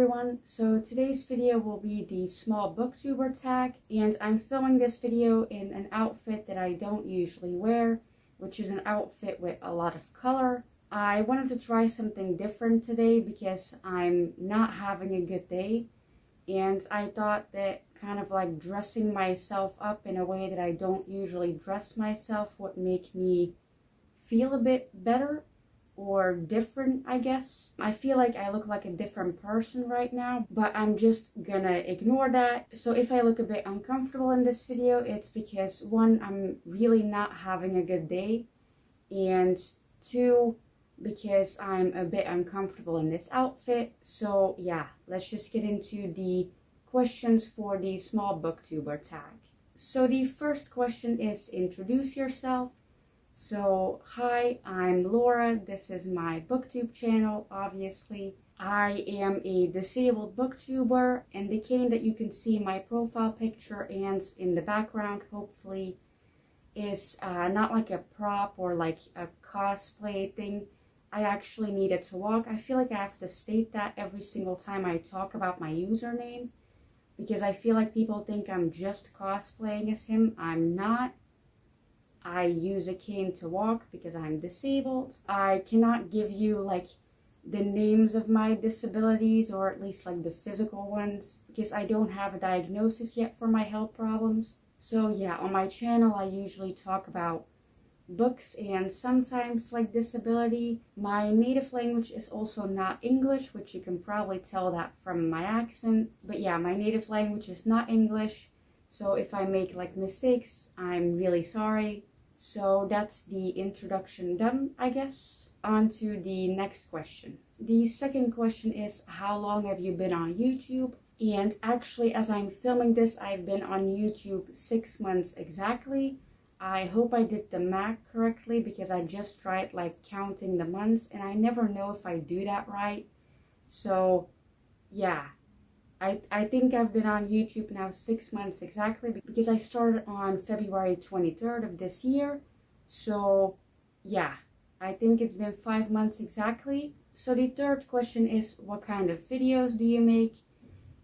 everyone, so today's video will be the small booktuber tag and I'm filming this video in an outfit that I don't usually wear, which is an outfit with a lot of color. I wanted to try something different today because I'm not having a good day and I thought that kind of like dressing myself up in a way that I don't usually dress myself would make me feel a bit better or different, I guess. I feel like I look like a different person right now, but I'm just gonna ignore that. So if I look a bit uncomfortable in this video, it's because one, I'm really not having a good day, and two, because I'm a bit uncomfortable in this outfit. So yeah, let's just get into the questions for the small booktuber tag. So the first question is introduce yourself. So, hi, I'm Laura. This is my booktube channel, obviously. I am a disabled booktuber, and the cane that you can see my profile picture and in the background, hopefully, is uh, not like a prop or like a cosplay thing. I actually needed to walk. I feel like I have to state that every single time I talk about my username because I feel like people think I'm just cosplaying as him. I'm not. I use a cane to walk because I'm disabled. I cannot give you like the names of my disabilities or at least like the physical ones because I don't have a diagnosis yet for my health problems. So yeah, on my channel I usually talk about books and sometimes like disability. My native language is also not English, which you can probably tell that from my accent. But yeah, my native language is not English. So if I make like mistakes, I'm really sorry. So that's the introduction done, I guess. On to the next question. The second question is, how long have you been on YouTube? And actually, as I'm filming this, I've been on YouTube six months exactly. I hope I did the math correctly because I just tried like counting the months and I never know if I do that right. So yeah, I, I think I've been on YouTube now six months exactly because I started on February 23rd of this year. So yeah, I think it's been five months exactly. So the third question is what kind of videos do you make?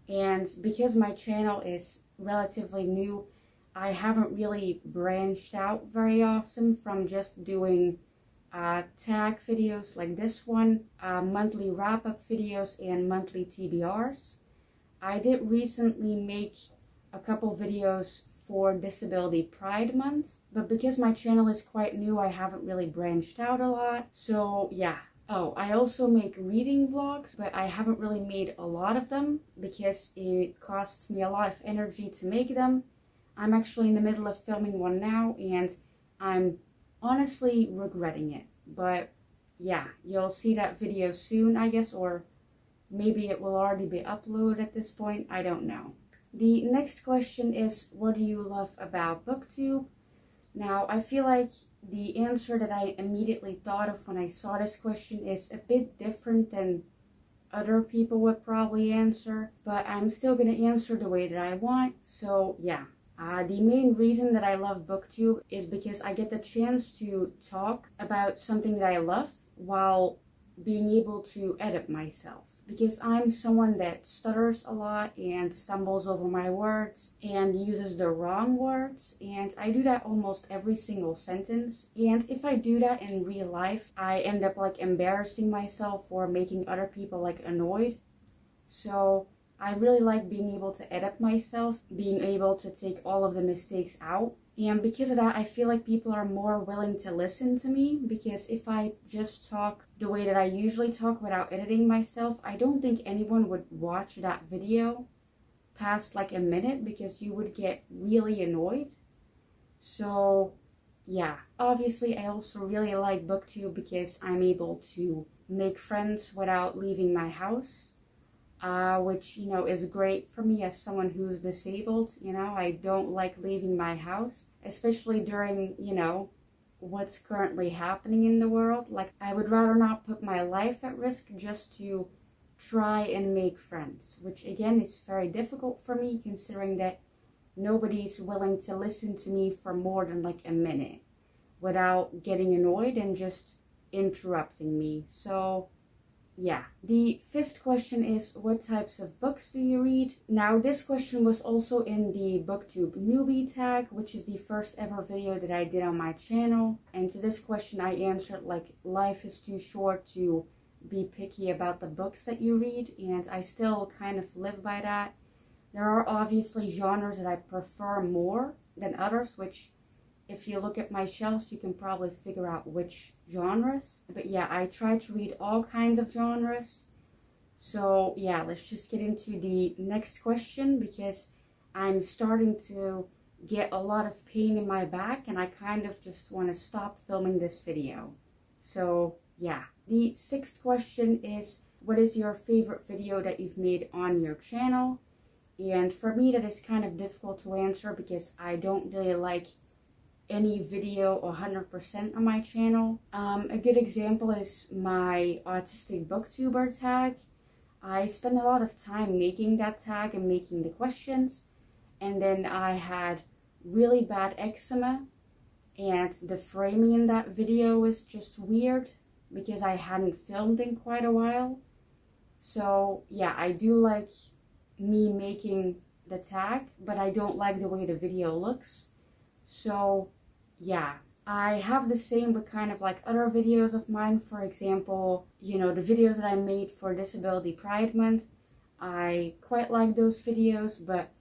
And because my channel is relatively new, I haven't really branched out very often from just doing uh, tag videos like this one, uh, monthly wrap-up videos, and monthly TBRs. I did recently make a couple videos for Disability Pride Month, but because my channel is quite new, I haven't really branched out a lot. So yeah. Oh, I also make reading vlogs, but I haven't really made a lot of them because it costs me a lot of energy to make them. I'm actually in the middle of filming one now and I'm honestly regretting it. But yeah, you'll see that video soon, I guess, or Maybe it will already be uploaded at this point. I don't know. The next question is, what do you love about BookTube? Now, I feel like the answer that I immediately thought of when I saw this question is a bit different than other people would probably answer, but I'm still going to answer the way that I want. So, yeah. Uh, the main reason that I love BookTube is because I get the chance to talk about something that I love while being able to edit myself because I'm someone that stutters a lot and stumbles over my words and uses the wrong words and I do that almost every single sentence. And if I do that in real life I end up like embarrassing myself or making other people like annoyed. So I really like being able to edit myself being able to take all of the mistakes out and because of that, I feel like people are more willing to listen to me because if I just talk the way that I usually talk without editing myself, I don't think anyone would watch that video past like a minute because you would get really annoyed. So yeah, obviously I also really like booktube because I'm able to make friends without leaving my house uh, which, you know, is great for me as someone who's disabled. You know, I don't like leaving my house, especially during, you know, what's currently happening in the world. Like, I would rather not put my life at risk just to try and make friends, which again is very difficult for me considering that nobody's willing to listen to me for more than like a minute without getting annoyed and just interrupting me. So, yeah. The fifth question is what types of books do you read? Now this question was also in the booktube newbie tag, which is the first ever video that I did on my channel. And to this question I answered like life is too short to be picky about the books that you read and I still kind of live by that. There are obviously genres that I prefer more than others, which if you look at my shelves, you can probably figure out which genres. But yeah, I try to read all kinds of genres. So yeah, let's just get into the next question because I'm starting to get a lot of pain in my back and I kind of just want to stop filming this video. So yeah, the sixth question is what is your favorite video that you've made on your channel? And for me, that is kind of difficult to answer because I don't really like any video 100% on my channel. Um, a good example is my autistic booktuber tag. I spent a lot of time making that tag and making the questions and then I had really bad eczema and the framing in that video was just weird because I hadn't filmed in quite a while. So yeah, I do like me making the tag, but I don't like the way the video looks. So yeah, I have the same but kind of like other videos of mine. For example, you know, the videos that I made for Disability Pride Month. I quite like those videos, but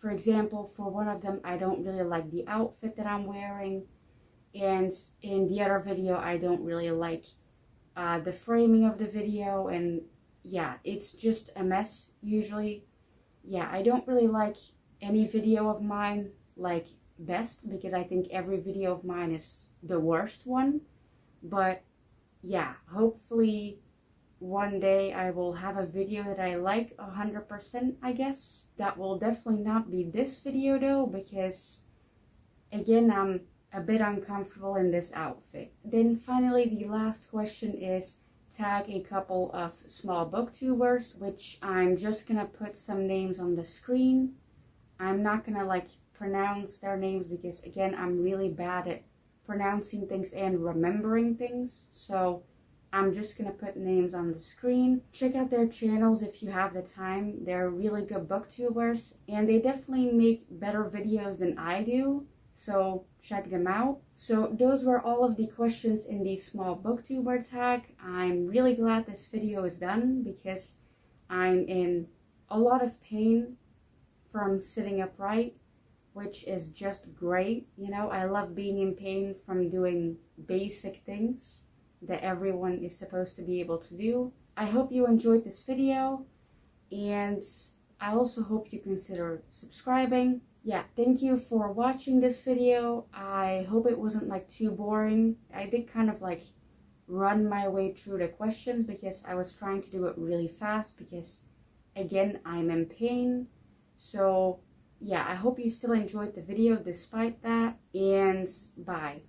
for example, for one of them, I don't really like the outfit that I'm wearing. And in the other video, I don't really like uh, the framing of the video. And yeah, it's just a mess usually. Yeah, I don't really like any video of mine like best because I think every video of mine is the worst one. But yeah, hopefully one day I will have a video that I like 100% I guess. That will definitely not be this video though because again I'm a bit uncomfortable in this outfit. Then finally the last question is tag a couple of small booktubers which I'm just gonna put some names on the screen. I'm not gonna like pronounce their names because again I'm really bad at pronouncing things and remembering things. So I'm just gonna put names on the screen. Check out their channels if you have the time. They're really good booktubers and they definitely make better videos than I do. So check them out. So those were all of the questions in the small booktuber tag. I'm really glad this video is done because I'm in a lot of pain from sitting upright which is just great. You know, I love being in pain from doing basic things that everyone is supposed to be able to do. I hope you enjoyed this video and I also hope you consider subscribing. Yeah, thank you for watching this video. I hope it wasn't like too boring. I did kind of like run my way through the questions because I was trying to do it really fast because again, I'm in pain. So yeah, I hope you still enjoyed the video despite that, and bye.